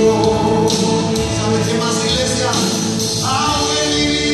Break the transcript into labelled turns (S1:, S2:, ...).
S1: ¿Sabe qué más, iglesia? Ave mi vida.